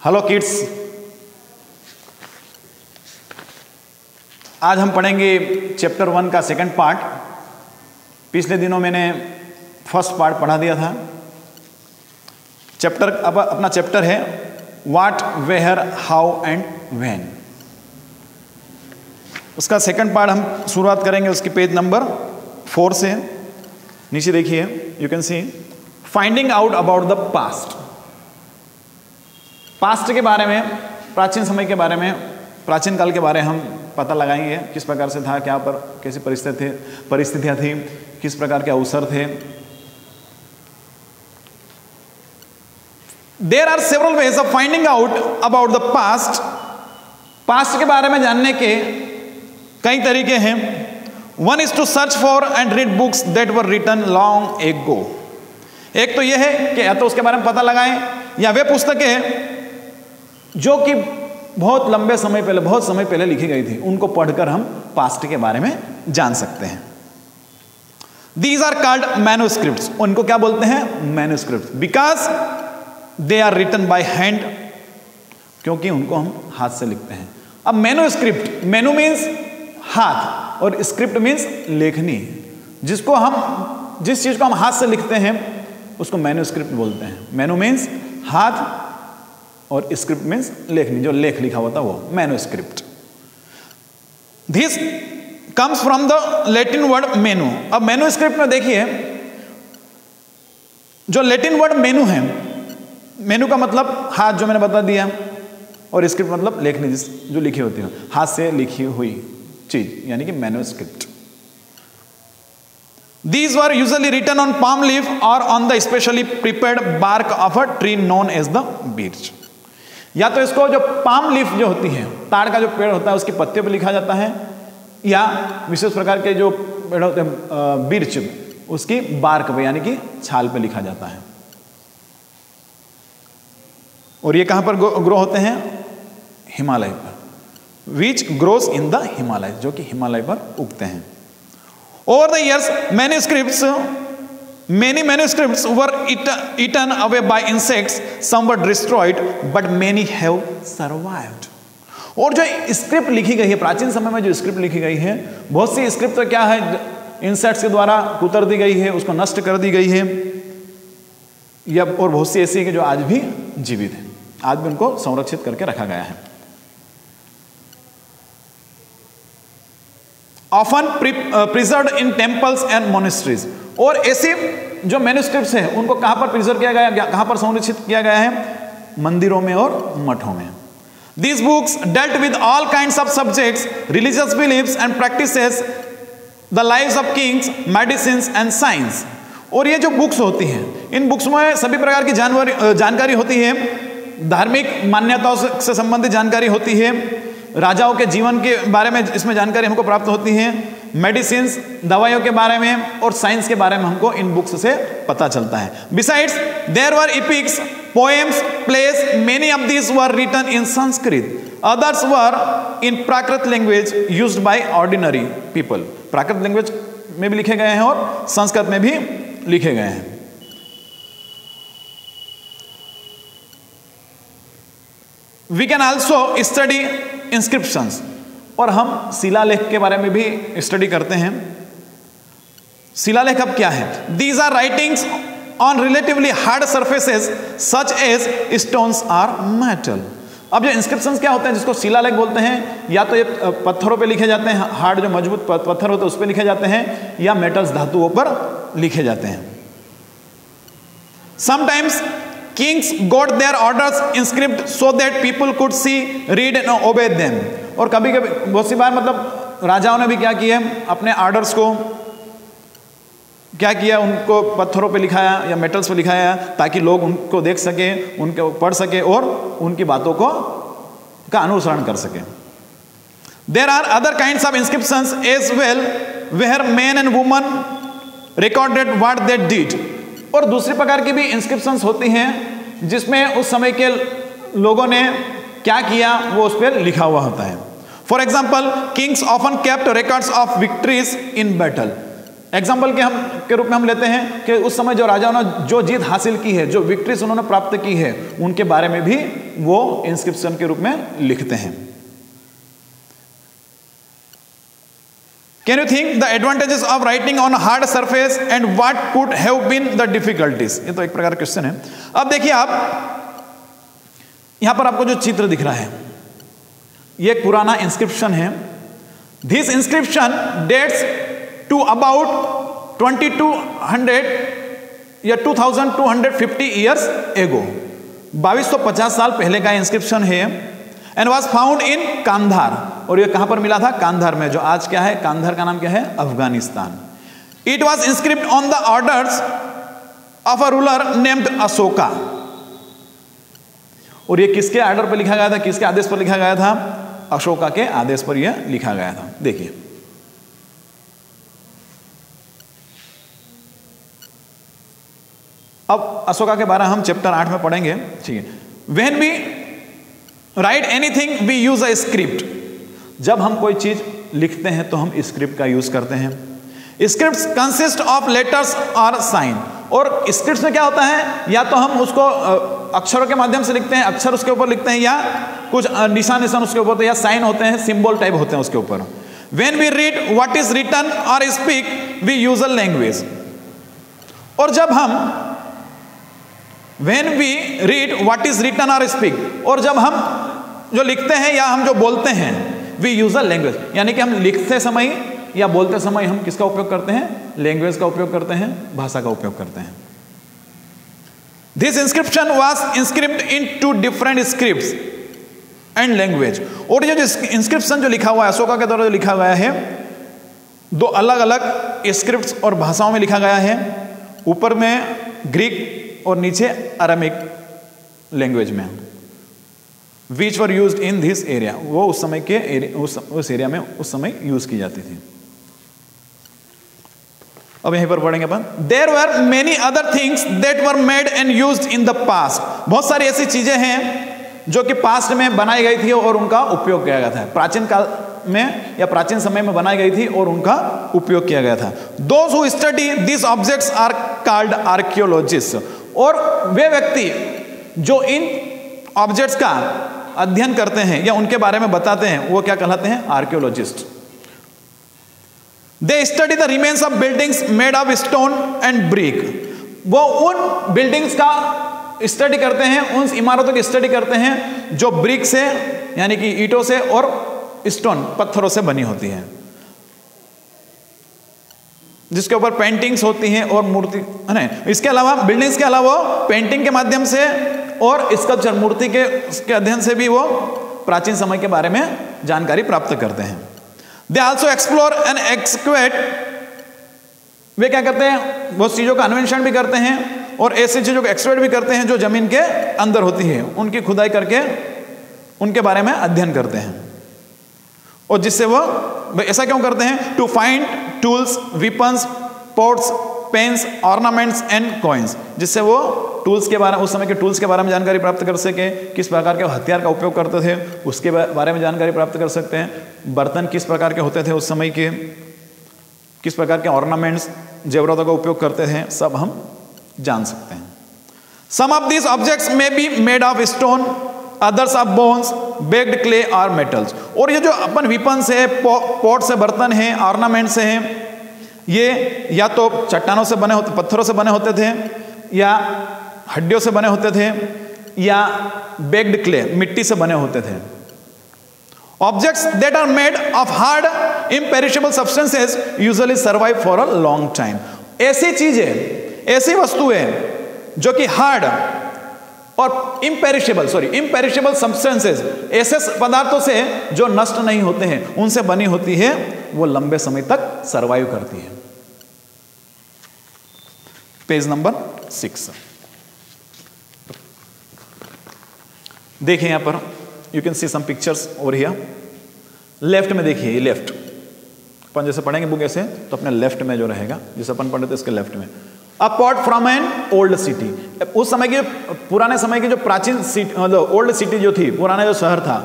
Hello kids आज हम पढ़ेंगे चैप्टर वन का सेकंड पार्ट पिछले दिनों मैंने फ़र्स्ट पार्ट पढ़ा दिया था. चैप्टर अब अपना चैप्टर है what where how and when उसका सेकंड पार्ट हम शुरुआत करेंगे, उसकी पेज नंबर फोर से. नीचे देखिए you can see finding out about the past past के बारे में, प्राचीन समय के बारे में, प्राचीन काल के बारे में हम पता लगाएँगे किस प्रकार से था, क्या पर, कैसी परिस्थिति परिस्थितियाँ थी, किस प्रकार के अवसर थे। There are several ways of finding out about the past past के बारे में जानने के कई तरीके हैं। One is to search for and read books that were written long ago एक तो यह है कि या तो उसके बारे में पता लगाएँ, या वे पुस्तकें जो कि बहुत लंबे समय पहले, बहुत समय पहले लिखी गई थी, उनको पढ़कर हम पास्ट के बारे में जान सकते हैं। दीज आर कॉल्ड मैन्यूस्क्रिप्ट उनको क्या बोलते हैं? Manuscript because they are written by hand क्योंकि उनको हम हाथ से लिखते हैं। अब मैन्यूस्क्रिप्ट मैनू मीन्स हाथ, और स्क्रिप्ट मीन्स लेखनी। जिसको हम, जिस चीज़ को हम हाथ से लिखते हैं, उसको मैन्यूस्क्रिप्ट बोलते हैं। मैनू मीन्स हाथ और स्क्रिप्ट मीन्स लेखनी, जो लेख लिखा होता है वो manuscript this comes from the Latin word manu अब मैन्यूस्क्रिप्ट में देखिए, जो लेटिन वर्ड मेनू है मेनू का मतलब हाथ जो मैंने बता दिया, और स्क्रिप्ट मतलब लेखनी, जिस, जो लिखी होती है। हाथ से लिखी हुई चीज़, यानी कि manuscript These were usually written on palm leaf or on the specially prepared bark of a tree known as the birch. या तो इसको जो पाम लीफ जो होती है, ताड़ का जो पेड़ होता है, उसके पत्ते पर लिखा जाता है, या विशेष प्रकार के जो पेड़ होते हैं बिर्च, उसकी बार्क पे, यानी कि छाल पे लिखा जाता है। और ये कहाँ पर ग्रो होते हैं? हिमालय पर। Which grows in the Himalaya जो कि हिमालय पर उगते हैं। Over the years manuscripts Many manuscripts were eaten, away by insects, some were destroyed, but many have survived. और जो स्क्रिप्ट लिखी गई है प्राचीन समय में जो स्क्रिप्ट लिखी गई है बहुत सी स्क्रिप्ट तो क्या है इंसेक्ट्स के द्वारा कुतर दी गई है उसको नष्ट कर दी गई है। या और बहुत सी ऐसी कि जो आज भी जीवित है। आज भी उनको संरक्षित करके रखा गया है। Often preserved in temples and monasteries और ऐसे जो मैन्यूस्क्रिप्ट्स हैं, उनको कहाँ पर प्रिजर्व किया गया कहाँ पर संरक्षित किया गया है? मंदिरों में और मठों में। These books dealt with all kind of subjects religious beliefs and practices the lives of kings medicine and science और ये जो बुक्स होती हैं, इन बुक्स में सभी प्रकार की जानवर जानकारी होती है। धार्मिक मान्यताओं से संबंधित जानकारी होती है। राजाओं के जीवन के बारे में, इसमें जानकारी हमको प्राप्त होती है मेडिसिन दवाइयों के बारे में और साइंस के बारे में हमको इन बुक्स से पता चलता है। Besides there were epics poems plays many of this were written in Sanskrit others were in Prakrit language used by ordinary people Prakrit language में भी लिखे गए हैं और संस्कृत में भी लिखे गए हैं। We can also study inscriptions और हम शिलालेख के बारे में भी स्टडी करते हैं। शिलालेख अब क्या है? These are writings on relatively hard surfaces such as stones or metal अब जो इंस्क्रिप्शन क्या होते हैं, जिसको शिलालेख बोलते हैं? या तो ये पत्थरों पे लिखे जाते हैं, हार्ड जो मज़बूत पत्थर होते हैं, उस पर लिखे जाते हैं, या मेटल्स धातुओं पर लिखे जाते हैं। Sometimes kings got their orders inscribed so that people could see read and obey them और कभी कभी, बहुत सी बार मतलब राजाओं ने भी क्या किया, अपने ऑर्डर्स को क्या किया, उनको पत्थरों पे लिखाया या मेटल्स पे लिखाया ताकि लोग उनको देख सके, उनको पढ़ सके और उनकी बातों को, का अनुसरण कर सके। There are other kind of inscription as well where men and women recorded what they did और दूसरे प्रकार की भी इंस्क्रिप्शन होती हैं, जिसमें उस समय के लोगों ने क्या किया, वो उस पर लिखा हुआ होता है। For example kings often kept records of victories in battle example के हम, के रूप में हम लेते हैं कि उस समय जो राजाओं ने जो जीत हासिल की है, जो विक्ट्रीज उन्होंने प्राप्त की है, उनके बारे में भी वो इंस्क्रिप्शन के रूप में लिखते हैं। Can you think the advantages of writing on hard surface and what could have been the difficulties ये तो एक प्रकार क्वेश्चन है। अब देखिए आप, यहाँ पर आपको जो चित्र दिख रहा है, ये पुराना इंस्क्रिप्शन है। This inscription dates to about 2200 या 2250 इयर्स एगो 2250 साल पहले का इंस्क्रिप्शन है। And was found in Kandahar और ये कहाँ पर मिला था? कांधार में, जो आज क्या है? कांधार का नाम क्या है? Afghanistan it was inscribed on the orders of a ruler named Ashoka और ये किसके ऑर्डर पर लिखा गया था? किसके आदेश पर लिखा गया था? अशोका के आदेश पर यह लिखा गया था। देखिए। अब अशोका के बारे में हम चैप्टर आठ में पढ़ेंगे। ठीक है। When we write anything we use a script जब हम कोई चीज़ लिखते हैं तो हम स्क्रिप्ट का यूज़ करते हैं। स्क्रिप्ट कंसिस्ट ऑफ़ लेटर्स और साइन और स्क्रिप्ट में क्या होता है? या तो हम उसको अक्षरों के माध्यम से लिखते हैं, अक्षर उसके ऊपर लिखते हैं, या कुछ निशान निशान उसके ऊपर या साइन होते हैं सिंबल टाइप होते हैं उसके ऊपर। When we read what is written और speak we use a language और जब हम when we read what is written और स्पीक और जब हम जो लिखते हैं या हम जो बोलते हैं वी यूज़ अ लैंग्वेज यानी कि हम लिखते समय या बोलते समय हम किसका उपयोग करते हैं? लैंग्वेज का उपयोग करते हैं, भाषा का उपयोग करते हैं. This inscription was inscribed in two different script and language और ये जो इंस्क्रिप्शन जो लिखा हुआ है, अशोका के द्वारा जो लिखा गया है, दो अलग अलग स्क्रिप्ट और भाषाओं में लिखा गया है. ऊपर में ग्रीक और नीचे अरामिक लैंग्वेज में. Which were used in this area वो उस समय के एरिया, उस, एरिया में उस समय यूज़ की जाती थी। अब यहीं पर पढ़ेंगे अपन। There were many other things that were made and used in the past बहुत सारी ऐसी चीज़ें हैं जो कि पास्ट में बनाई गई थी और उनका उपयोग किया गया था। प्राचीन काल में या प्राचीन समय में बनाई गई थी और उनका उपयोग किया गया था। Who study this objects are called archaeologist और वे व्यक्ति जो इन ऑब्जेक्ट्स का अध्ययन करते हैं या उनके बारे में बताते हैं, वो क्या कहलाते हैं? Archaeologist they study the remains of buildings made of stone and brick वो उन बिल्डिंग्स का स्टडी करते हैं, उन इमारतों की स्टडी करते हैं, जो ब्रिक से, यानी कि ईटों से और स्टोन पत्थरों से बनी होती हैं। जिसके ऊपर पेंटिंग्स होती हैं और मूर्ति है ना? इसके अलावा बिल्डिंग्स के अलावा पेंटिंग के माध्यम से और स्कल्पचर मूर्ति के, के अध्ययन से भी वो प्राचीन समय के बारे में जानकारी प्राप्त करते हैं। They also explore and excavate वे क्या करते हैं? बहुत चीज़ों का अन्वेषण भी करते हैं और ऐसी चीज़ों को एक्सक्वेट भी करते हैं जो ज़मीन के अंदर होती है। उनकी खुदाई करके उनके बारे में अध्ययन करते हैं। और जिससे वो ऐसा क्यों करते हैं? To find tools weapons pots pans ornaments and coins जिससे वो टूल्स के बारे में उस समय के टूल्स के बारे में जानकारी प्राप्त कर सके, किस प्रकार के हथियार का उपयोग करते थे, उसके बारे में जानकारी प्राप्त कर सकते हैं, बर्तन किस प्रकार के होते थे उस समय के, किस प्रकार के ऑर्नामेंट्स जेवरातों का उपयोग करते थे सब हम जान सकते हैं। Some of this objects may be made of stone others of bones baked clay और मेटल्स और ये जो अपन विपन्स है पॉट से बर्तन है ऑर्नामेंट्स हैं, ये या तो चट्टानों से बने होते, पत्थरों से बने होते थे, या हड्डियों से बने होते थे, या बेग्ड क्ले मिट्टी से बने होते थे। Objects that are made of hard imperishable substances usually survive for a long time ऐसी चीज़ें, ऐसी वस्तुएँ, जो कि हार्ड और इम्पेरिशेबल सॉरी इम्पेरिशेबल सब्सटेंसेस ऐसे पदार्थों से जो नष्ट नहीं होते हैं, उनसे बनी होती है, वो लंबे समय तक सरवाइव करती है। पेज नंबर सिक्स देखिए यहाँ पर you can see some pictures over here left में देखिए लेफ़्ट अपन जैसे पढ़ेंगे बुक ऐसे तो अपने लेफ़्ट में जो रहेगा, जैसे अपन पढ़े थे इसके लेफ़्ट में। A pot from an old city उस समय के, पुराने समय की जो प्राचीन सिटी मतलब ओल्ड सिटी जो थी, पुराना जो शहर था,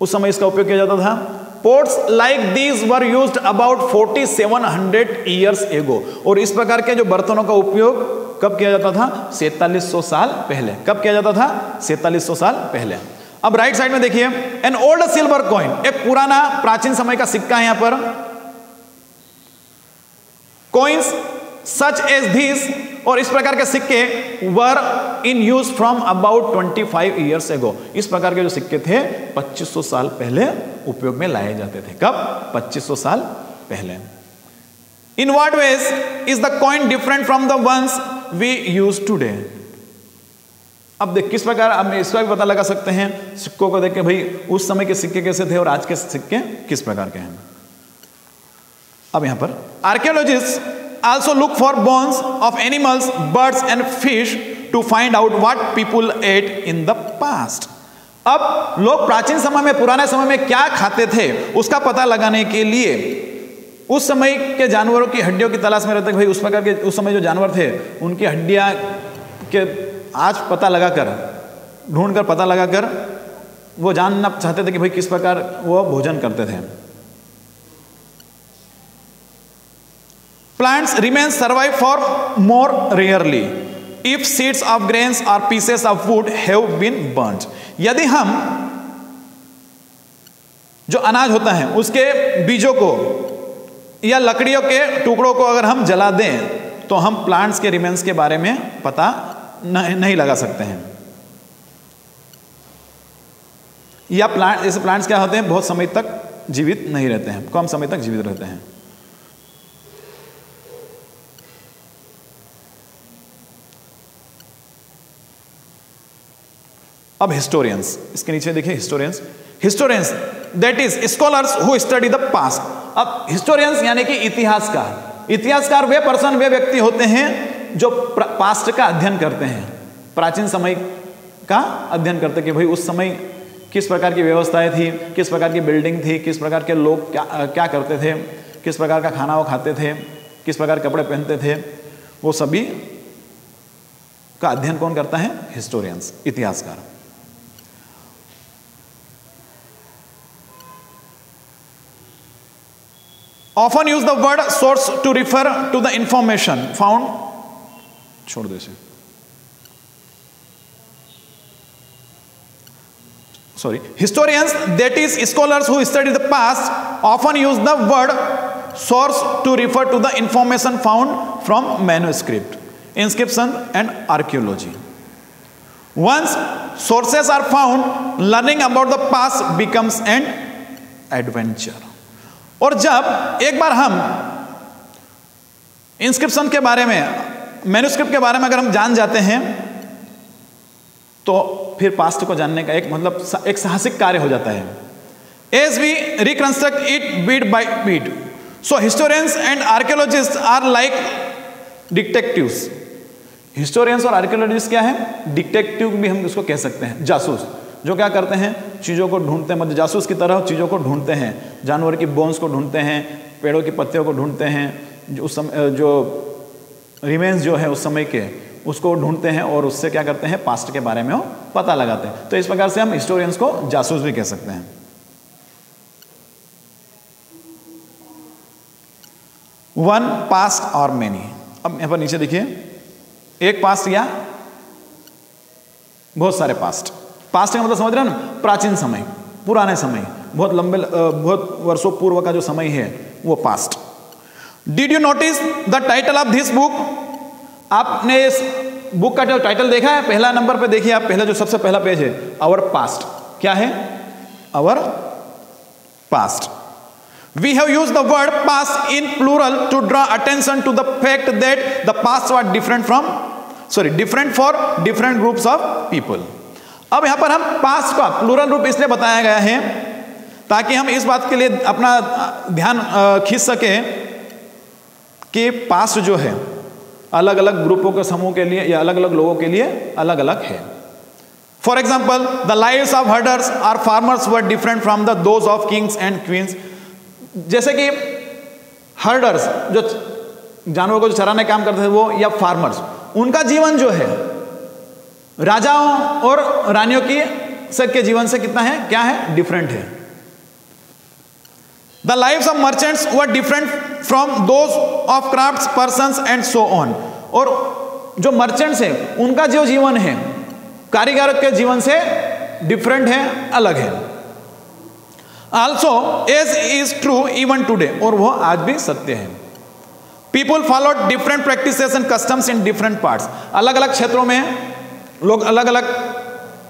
उस समय इसका उपयोग किया जाता था। Pots like these were used about forty seven hundred years ago और इस प्रकार के जो बर्तनों का उपयोग कब किया जाता था? सैतालीस सौ साल पहले। कब किया जाता था? सैतालीस सौ साल पहले। अब राइट साइड में देखिए। एन ओल्ड सिल्वर कॉइन एक पुराना प्राचीन समय का सिक्का है यहाँ पर। कॉइन्स सच एज दिस और इस प्रकार के सिक्के were in use from about 25 years ago इस प्रकार के जो सिक्के थे 2500 साल पहले उपयोग में लाए जाते थे। कब? 2500 साल पहले। In what ways is the coin different from the ones we use today अब देख, किस प्रकार अब इसका भी पता लगा सकते हैं? सिक्कों को देख के भाई, उस समय के सिक्के कैसे थे और आज के सिक्के किस प्रकार के हैं? अब यहाँ पर archaeologist also look for bones of animals, birds and fish to find out what people ate in the past. अब लोग प्राचीन समय में पुराने समय में क्या खाते थे उसका पता लगाने के लिए उस समय के जानवरों की हड्डियों की तलाश में रहते भाई उस प्रकार के उस समय जो जानवर थे उनकी हड्डियाँ के आज पता लगाकर ढूंढ कर पता लगाकर वो जानना चाहते थे कि भाई किस प्रकार वो भोजन करते थे Plants remain survive for more rarely. If seeds of grains or pieces of wood have been burnt. यदि हम जो अनाज होता है, उसके बीजों को या लकड़ियों के टुकड़ों को अगर हम जला दें तो हम प्लांट्स के रिमेंस के बारे में पता नहीं लगा सकते हैं। या प्लांट ऐसे प्लांट्स क्या होते हैं? बहुत समय तक जीवित नहीं रहते हैं। कम समय तक जीवित रहते हैं। अब हिस्टोरियंस इसके नीचे देखिए historians historians that is scholars who study the past अब हिस्टोरियंस यानी कि इतिहासकार। इतिहासकार वे पर्सन वे व्यक्ति होते हैं जो पास्ट का अध्ययन करते हैं। प्राचीन समय का अध्ययन करते कि भाई उस समय किस प्रकार की व्यवस्थाएँ थी, किस प्रकार की बिल्डिंग थी, किस प्रकार के लोग क्या क्या करते थे, किस प्रकार का खाना वो खाते थे, किस प्रकार कपड़े पहनते थे। वो सभी का अध्ययन कौन करता है? हिस्टोरियंस इतिहासकार। often use the word source to refer to the information found छोड़ दो इसे sorry historians that is scholars who study the past often use the word source to refer to the information found from manuscript inscription and archaeology once sources are found learning about the past becomes an adventure और जब एक बार हम inscription के बारे में manuscript के बारे में अगर हम जान जाते हैं तो फिर पास्ट को जानने का एक मतलब एक साहसिक कार्य हो जाता है। As we reconstruct it bit by bit so historians and archaeologist are like detectives historians और आर्कियोलॉजिस्ट क्या है? डिटेक्टिव भी हम उसको कह सकते हैं, जासूस। जो क्या करते हैं? चीज़ों को ढूंढते हैं। मतलब जासूस की तरह चीज़ों को ढूंढते हैं। जानवर की बोन्स को ढूंढते हैं। पेड़ों की पत्तियों को ढूंढते हैं। जो उस समय जो रिमेन्स जो है उस समय के, उसको ढूंढते हैं और उससे क्या करते हैं? पास्ट के बारे में वो पता लगाते हैं। तो इस प्रकार से हम हिस्टोरियंस को जासूस भी कह सकते हैं। वन पास्ट और मैनी अब यहाँ पर नीचे देखिए। एक पास्ट या बहुत सारे पास्ट पास्ट का मतलब समझ रहे हो ना? प्राचीन समय, पुराने समय, बहुत लंबे बहुत वर्षों पूर्व का जो समय है, वो past. Did you notice the title of this book आपने इस बुक का जो टाइटल देखा है? पहला नंबर पे देखिए आप, पहला जो सबसे पहला पेज है अवर पास्ट क्या है? Our past we have used the word past in plural to draw attention to the fact that the past are different from sorry different for different groups of people अब यहाँ पर हम पास का plural रूप इसलिए बताया गया है ताकि हम इस बात के लिए अपना ध्यान खींच सके कि पास जो है अलग अलग ग्रुपों के समूह के लिए या अलग अलग लोगों के लिए अलग अलग है। For example the lives of herders or farmers were different from the those of kings and queens जैसे कि हर्डर्स जो जानवरों को जो चराने काम करते थे वो, या फार्मर्स उनका जीवन जो है राजाओं और रानियों की सबके जीवन से कितना है? क्या है? डिफरेंट है। The life of merchants were different from those of craft person and so on और जो मर्चेंट्स है, उनका जो जीवन है, कारीगर के जीवन से डिफरेंट है, अलग है। Also as is true even today और वह आज भी सत्य है। People follow different practice and customs in different parts अलग अलग क्षेत्रों में लोग अलग अलग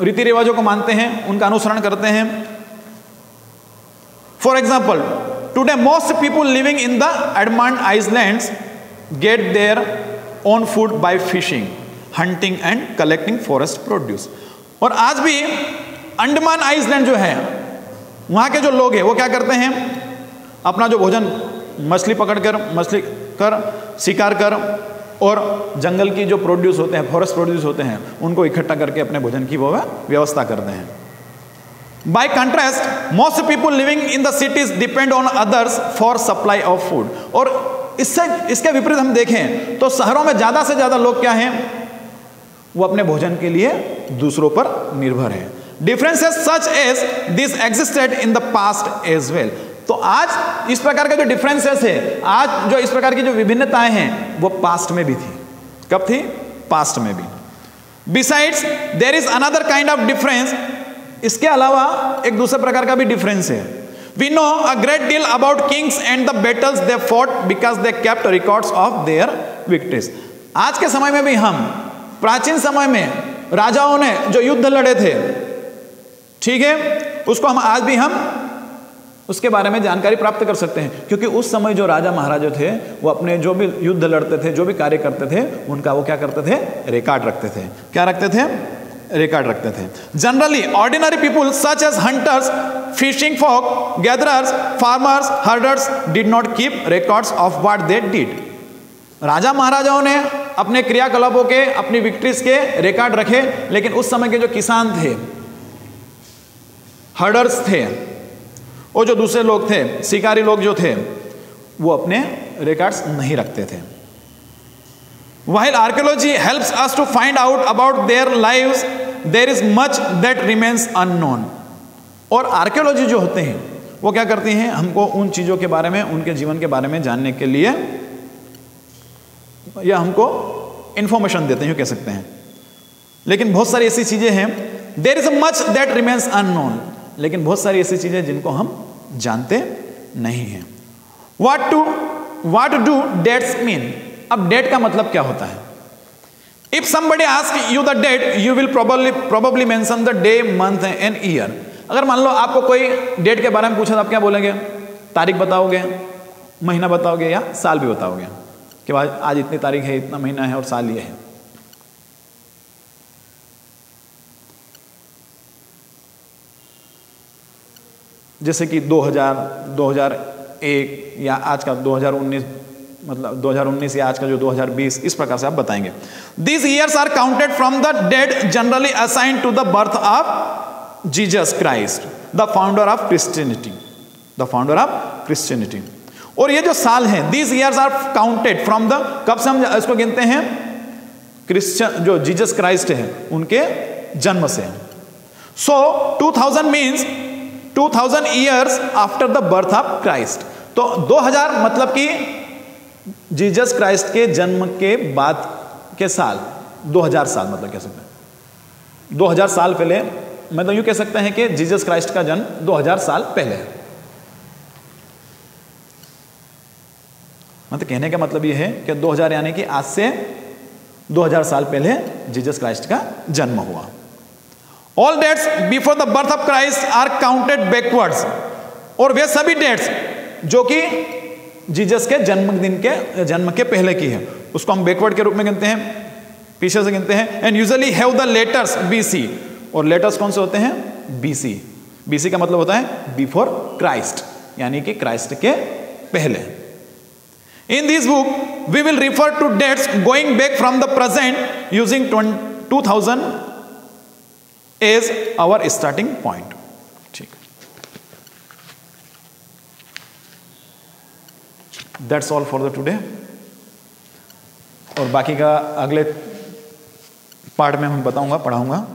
रीति रिवाजों को मानते हैं, उनका अनुसरण करते हैं। For example today most people living in the एडमांड islands get their own food by fishing hunting and collecting forest produce और आज भी अंडमान आइसलैंड जो है, वहाँ के जो लोग हैं, वो क्या करते हैं? अपना जो भोजन, मछली पकड़कर, मछली कर, शिकार कर और जंगल की जो प्रोड्यूस होते हैं फॉरेस्ट प्रोड्यूस होते हैं, उनको इकट्ठा करके अपने भोजन की वो व्यवस्था करते हैं। By contrast most people living in the cities depend on others for supply of food और इससे, इसके विपरीत हम देखें तो शहरों में ज़्यादा से ज़्यादा लोग क्या हैं? वो अपने भोजन के लिए दूसरों पर निर्भर है। Differences such as this existed in the past as well तो आज इस प्रकार का जो डिफरेंसेस है, आज जो इस प्रकार की जो विभिन्नताएँ हैं वो पास्ट में भी थी। कब थी? पास्ट में भी। Besides there is another kind of difference इसके अलावा एक दूसरे प्रकार का भी डिफरेंस है। We know a great deal about kings and the battles they fought because they kept records of their victories आज के समय में भी हम, प्राचीन समय में राजाओं ने जो युद्ध लड़े थे, ठीक है? उसको हम आज भी हम उसके बारे में जानकारी प्राप्त कर सकते हैं। क्योंकि उस समय जो राजा महाराजा थे, वो अपने जो भी युद्ध लड़ते थे, जो भी कार्य करते थे, उनका वो क्या करते थे? रिकॉर्ड रखते थे। क्या रखते थे? रिकॉर्ड रखते थे। Generally ordinary people such as hunters fishing folk gatherers farmers herders did not keep records of what they did राजा महाराजाओं ने अपने क्रियाकलापों के, अपनी विक्ट्रीज के रिकॉर्ड रखे, लेकिन उस समय के जो किसान थे हर्डर्स थे वो जो दूसरे लोग थे, शिकारी लोग जो थे, वो अपने रिकॉर्ड्स नहीं रखते थे। While archaeology helps us to find out about their lives there is much that remains unknown और आर्कियोलॉजी जो होते हैं, वो क्या करती हैं, हमको उन चीज़ों के बारे में, उनके जीवन के बारे में जानने के लिए या हमको इंफॉर्मेशन देते हैं कह सकते हैं। लेकिन बहुत सारी ऐसी चीज़ें हैं there is much that remains unknown लेकिन बहुत सारी ऐसी चीज़ें जिनको हम जानते नहीं हैं। What to what do dates mean अब डेट का मतलब क्या होता है? If somebody ask you the date you will probably probably mention the day month and year अगर मान लो आपको कोई डेट के बारे में पूछा तो आप क्या बोलेंगे? तारीख बताओगे? महीना बताओगे? या साल भी बताओगे? कि आज इतनी तारीख है, इतना महीना है और साल ये है। जैसे कि 2000, 2001 या आज का 2019 मतलब 2019 या आज का जो 2020 इस प्रकार से आप बताएँगे। This years are counted from the date generally assigned to the birth of Jesus Christ the founder of Christianity the founder of Christianity और ये जो साल हैं this years are counted from the कब से हम इसको गिनते हैं? क्रिश्चियन जो जीजस क्राइस्ट है उनके जन्म से। So two thousand means 2000 years after the birth of Christ तो 2000 मतलब कि जीसस क्राइस्ट के जन्म के बाद के साल 2000 साल मतलब कह सकते हैं। 2000 साल पहले मतलब यूँ कह सकते हैं कि जीसस क्राइस्ट का जन्म 2000 साल पहले है। मतलब कहने का मतलब यह है कि 2000 यानी कि आज से 2000 साल पहले जीसस क्राइस्ट का जन्म हुआ। All dates before the birth of Christ are counted backwards और वे सभी डेट्स जो कि जीजस के जन्मदिन के, जन्म के पहले की है, उसको हम बैकवर्ड के रूप में गिनते हैं, पीछे से गिनते हैं and usually have the letters BC और लेटर्स कौन से होते हैं? बीसी बीसी का मतलब होता है बिफोर क्राइस्ट यानी कि क्राइस्ट के पहले। In this book we will refer to dates going back from the present using two thousand as our starting point ठीक। That's all for the today और बाकी का अगले पार्ट में हम बताऊँगा, पढ़ाऊँगा।